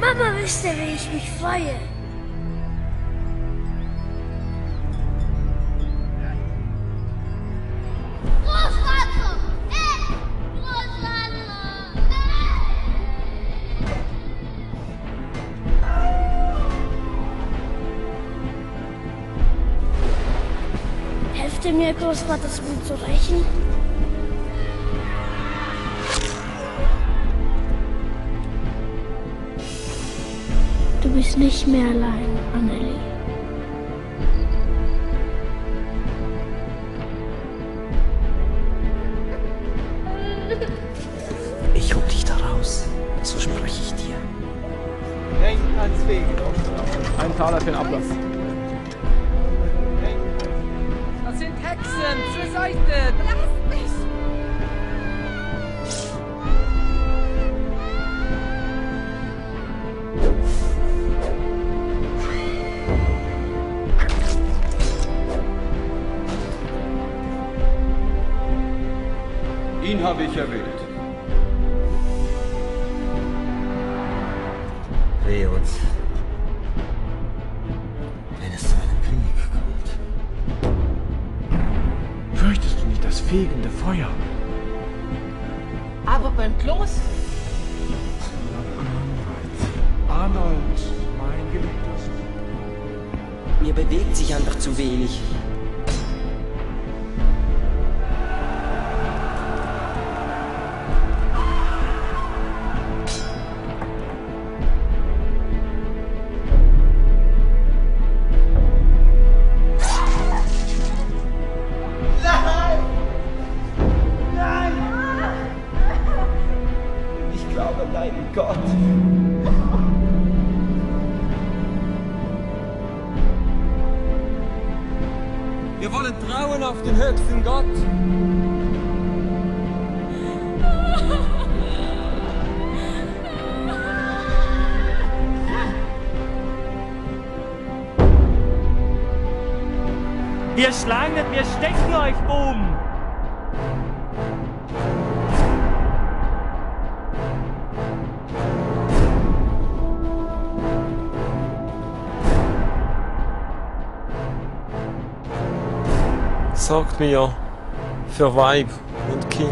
Mama wüsste, wie ich mich freue. Helft ihr mir, Großvaters Mut zu rächen? Bist nicht mehr allein, Annelie. Ich hol dich da raus. Das verspreche ich dir. Denk ans Wege. Ein Taler für den Ablass. Das sind Hexen! Zur Seite! Lasst Ihn habe ich erwählt. Wehe uns. Wenn es zu einem Krieg kommt. Fürchtest du nicht das fegende Feuer? Aber beim Kloß, Arnold, mein geliebter Sohn. Mir bewegt sich einfach zu wenig. Glaube an deinen Gott. Wir wollen trauen auf den höchsten Gott. Wir schlagen nicht, wir stechen euch um! Sagt mir, für Weib und Kind,